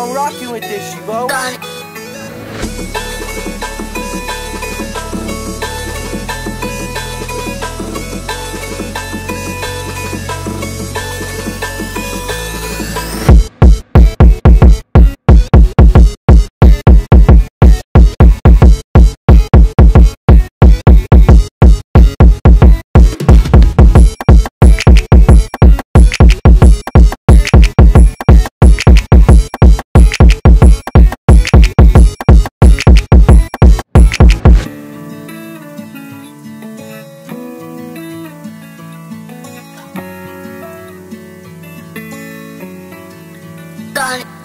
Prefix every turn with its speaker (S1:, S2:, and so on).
S1: I'm rocking with this, you go. done.